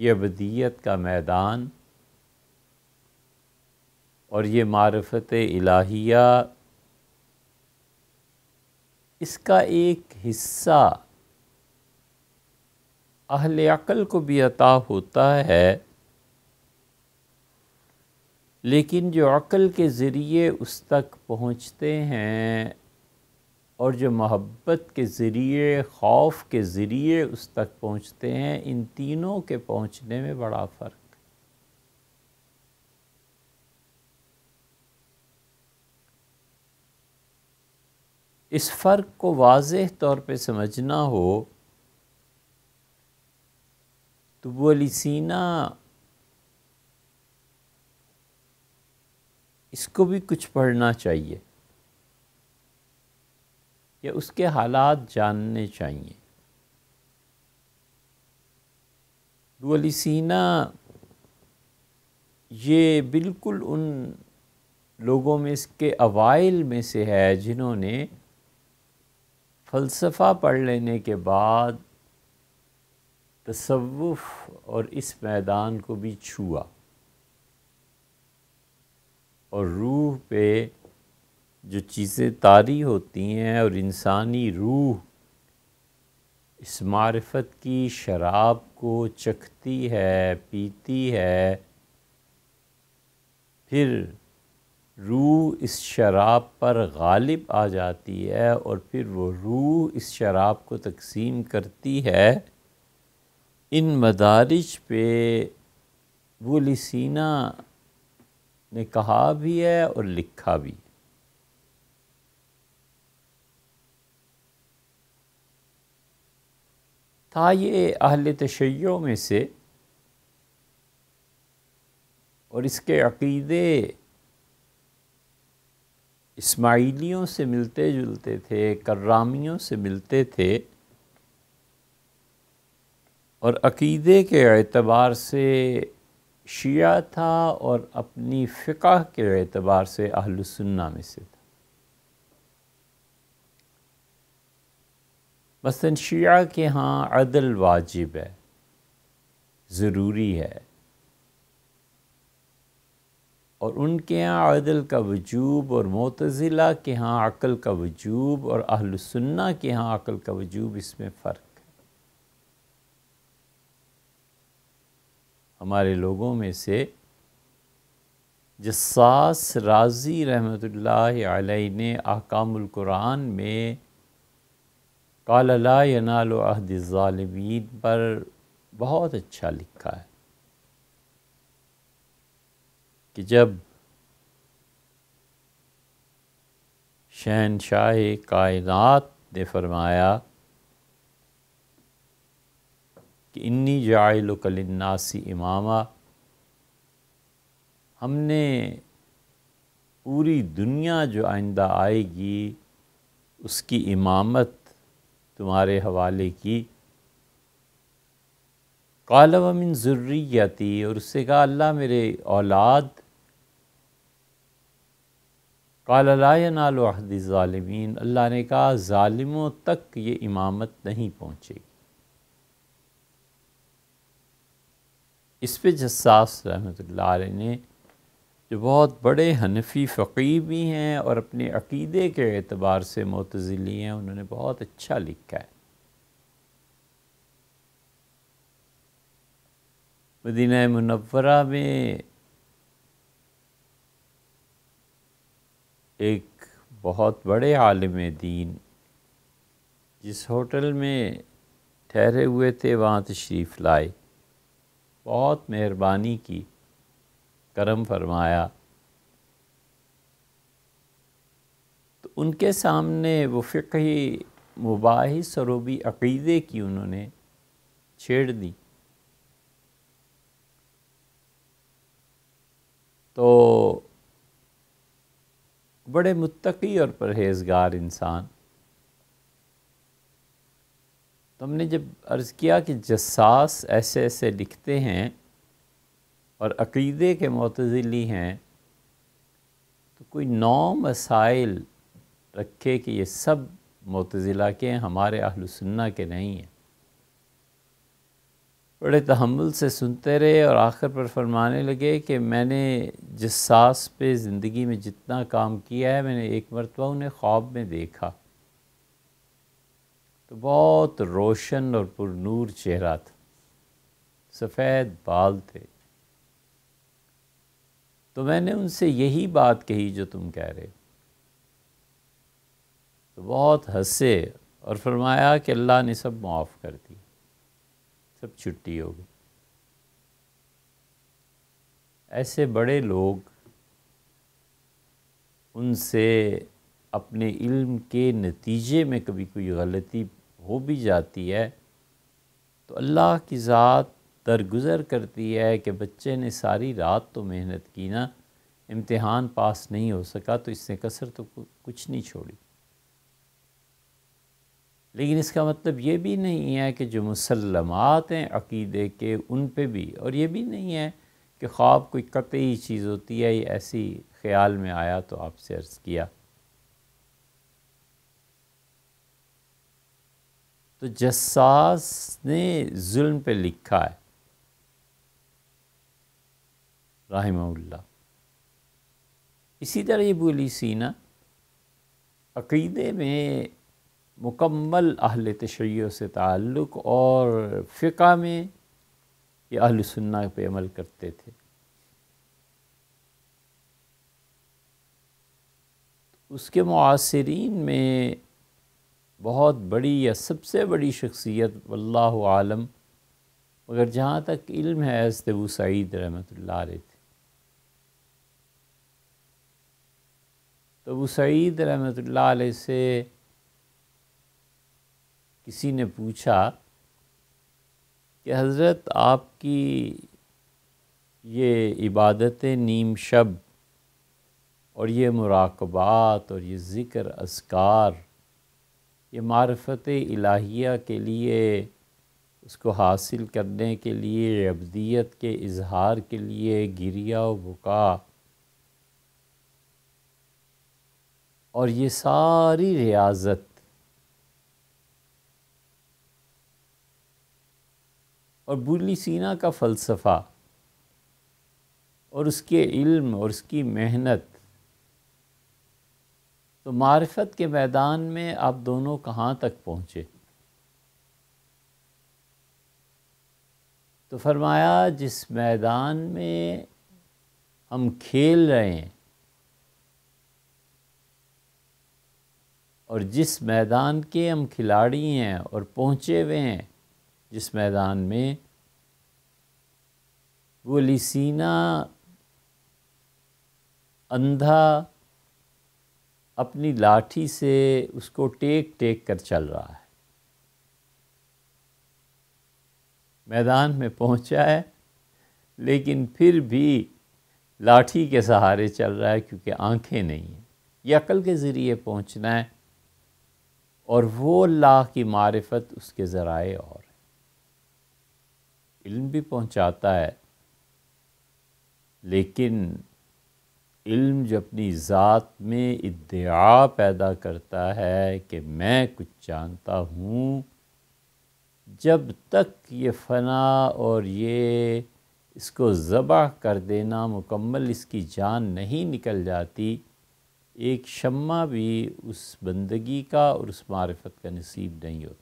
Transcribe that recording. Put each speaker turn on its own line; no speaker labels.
ये अबदियत का मैदान और ये मारफत इलाहिया, इसका एक हिस्सा अहल अक़ल को भी अता होता है। लेकिन जो अक़ल के ज़रिए उस तक पहुँचते हैं और जो मोहब्बत के ज़रिए, खौफ के ज़रिए उस तक पहुँचते हैं, इन तीनों के पहुँचने में बड़ा फ़र्क। इस फ़र्क को वाज तौर पे समझना हो तो वो सीना इसको भी कुछ पढ़ना चाहिए। या उसके हालात जानने चाहिए। अली सीना ये बिल्कुल उन लोगों में इसके अवाइल में से है जिन्होंने फ़लसफ़ा पढ़ लेने के बाद तसव्वुफ़ और इस मैदान को भी छुआ और रूह पे जो चीज़ें तारी होती हैं और इंसानी रूह इस मारफत की शराब को चखती है, पीती है, फिर रूह इस शराब पर गालिब आ जाती है और फिर वो रूह इस शराब को तकसीम करती है। इन मदारिज पे वो लिसीना ने कहा भी है और लिखा भी था ये अहल तशैयों में से और इसके अकीदे इस्माइलियों से मिलते जुलते थे कर्रामियों से मिलते थे और अकीदे के अतबार से शिया था और अपनी फ़िका के अतबार से अहलुसन्ना में से था मसन शिया के यहाँ अदल वाजिब है, ज़रूरी है। और उनके यहाँ अदल का वजूब और मतज़िला के यहाँ अक़ल का वजूब और अहलुसन्ना के यहाँ अक़ल का वजूब इसमें फ़र्क है। हमारे लोगों में से जस्सास राज़ी रहमतुल्लाह अलैहि ने अहकामुल में काला यनाल पर बहुत अच्छा लिखा है कि जब शहनशाह कायनात ने फरमाया कि इन्नी जायल कलन्नासी इमामा, हमने पूरी दुनिया जो आइंदा आएगी, उसकी इमामत तुम्हारे हवाले की। कालमिन ज़ुर्रियती और उससे कहा, अल्लाह मेरे औलाद काललायनालहद ज़ालिमीन, अल्लाह ने कहा ालिमों तक ये इमामत नहीं पहुँचेगी। इस पर जसास रहमत ने जो बहुत बड़े हनफी फ़क़ी भी हैं और अपने अकीदे के अतबार से मतज़ली हैं, उन्होंने बहुत अच्छा लिखा है। मदीना मनवरा में एक बहुत बड़े आलम दीन जिस होटल में ठहरे हुए थे, वहाँ तशरीफ़ लाए। बहुत मेहरबानी की। करम फरमाया। तो उनके सामने वो फ़िकी मुबाहिस और भी अक़ीदे की उन्होंने छेड़ दी। तो बड़े मुत्तकी और परहेज़गार इंसान। तो हमने जब अर्ज़ किया कि जसास ऐसे ऐसे लिखते हैं और अक़ीदे के मतज़ली हैं तो कोई नौ मसाइल रखे कि ये सब मतज़िला के हैं, हमारे अहलुसन्ना के नहीं हैं। बड़े तहमुल से सुनते रहे और आखिर पर फरमाने लगे कि मैंने जिस सास पे ज़िंदगी में जितना काम किया है, मैंने एक मरतबा उन्हें ख्वाब में देखा। तो बहुत रोशन और पुरनूर चेहरा था, सफ़ेद बाल थे। तो मैंने उनसे यही बात कही जो तुम कह रहे तो बहुत हंसे और फरमाया कि अल्लाह ने सब माफ़ कर दी, सब छुट्टी हो गई। ऐसे बड़े लोग उनसे अपने इल्म के नतीजे में कभी कोई गलती हो भी जाती है तो अल्लाह की ज़ात दरगुज़र करती है कि बच्चे ने सारी रात तो मेहनत की ना, इम्तिहान पास नहीं हो सका तो इसने कसर तो कुछ नहीं छोड़ी। लेकिन इसका मतलब ये भी नहीं है कि जो मुसलमात हैं अकीदे के, उन पे भी, और ये भी नहीं है कि ख्वाब कोई कतई चीज़ होती है, या ऐसी ख्याल में आया तो आपसे अर्ज़ किया। तो जसास ने जुल्म पे लिखा है। राहिमउल्ला इसी तरह बोली सीना अकीदे में मुकम्मल अहल तशैय से ताल्लुक़ और फ़िका में ये अहल सुन्ना पे अमल करते थे उसके मुआसरीन में बहुत बड़ी या सबसे बड़ी शख्सियत वल्लाह आलम मगर जहाँ तक इल्म है हज़रत सईद रहमत थे अबू सईद रहमत से किसी ने पूछा कि हज़रत आपकी ये इबादत, नीम शब और ये मुराकबात और ये ज़िक्र असकार ये मार्फत इलाहिया के लिए, उसको हासिल करने के लिए, अबदियत के इजहार के लिए गिरिया व बुका और ये सारी रियाजत और बुली सीना का फ़लसफ़ा और उसके इल्म और उसकी मेहनत तो मारफत के मैदान में आप दोनों कहाँ तक पहुँचे? तो फरमाया, जिस मैदान में हम खेल रहे हैं और जिस मैदान के हम खिलाड़ी हैं और पहुँचे हुए हैं, जिस मैदान में वो लिसीना अंधा अपनी लाठी से उसको टेक टेक कर चल रहा है। मैदान में पहुँचा है, लेकिन फिर भी लाठी के सहारे चल रहा है क्योंकि आँखें नहीं हैं। ये अकल के ज़रिए पहुँचना है। और वो अल्लाह की मारिफत उसके ज़राए और इल्म भी पहुंचाता है, लेकिन इल्म जो अपनी ज़ात में इद्दा पैदा करता है कि मैं कुछ जानता हूँ, जब तक ये फ़ना और ये इसको ज़बह कर देना, मुकम्मल इसकी जान नहीं निकल जाती एक शम्मा भी उस बंदगी का और उस मारफत का नसीब नहीं होता।